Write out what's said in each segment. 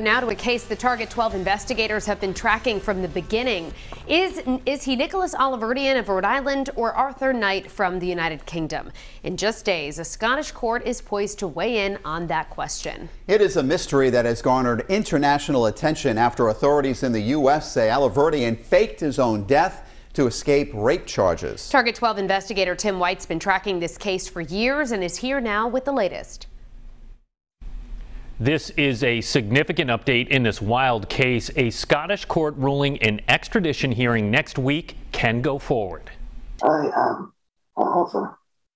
Now to a case the Target 12 investigators have been tracking from the beginning. Is, is he Nicholas Alahverdian of Rhode Island or Arthur Knight from the United Kingdom? In just days, a Scottish court is poised to weigh in on that question. It is a mystery that has garnered international attention after authorities in the U.S. say Alahverdian faked his own death to escape rape charges. Target 12 investigator Tim White's been tracking this case for years and is here now with the latest. This is a significant update in this wild case. A Scottish court ruling an extradition hearing next week can go forward. I am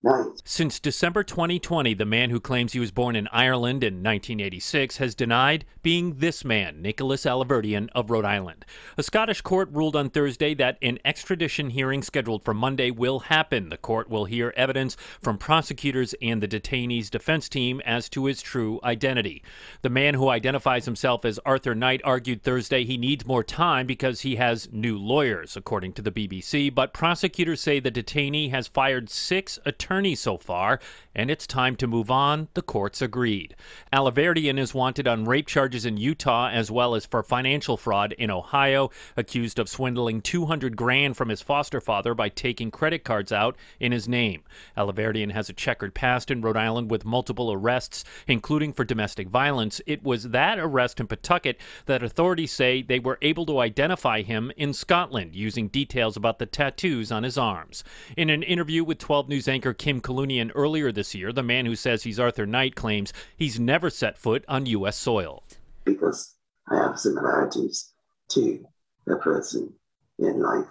Arthur since December 2020, the man who claims he was born in Ireland in 1986 has denied being this man, Nicholas Alahverdian of Rhode Island. A Scottish court ruled on Thursday that an extradition hearing scheduled for Monday will happen. The court will hear evidence from prosecutors and the detainee's defense team as to his true identity. The man who identifies himself as Arthur Knight argued Thursday he needs more time because he has new lawyers, according to the BBC, but prosecutors say the detainee has fired six attorneys attorneys so far, and it's time to move on, the courts agreed. Alahverdian is wanted on rape charges in Utah as well as for financial fraud in Ohio, accused of swindling 200 grand from his foster father by taking credit cards out in his name. Alahverdian has a checkered past in Rhode Island with multiple arrests, including for domestic violence. It was that arrest in Pawtucket that authorities say they were able to identify him in Scotland using details about the tattoos on his arms. In an interview with 12 News anchor Kim Kalunian earlier this year, the man who says he's Arthur Knight claims he's never set foot on U.S. soil. Because I have similarities to the person in life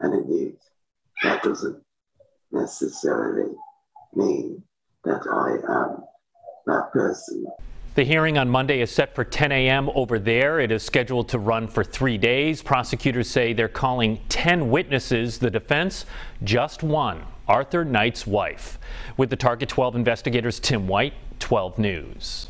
and in youth. That doesn't necessarily mean that I am that person. The hearing on Monday is set for 10 a.m. over there. It is scheduled to run for three days. Prosecutors say they're calling 10 witnesses. The defense, just one, Arthur Knight's wife. With the Target 12 investigators, Tim White, 12 News.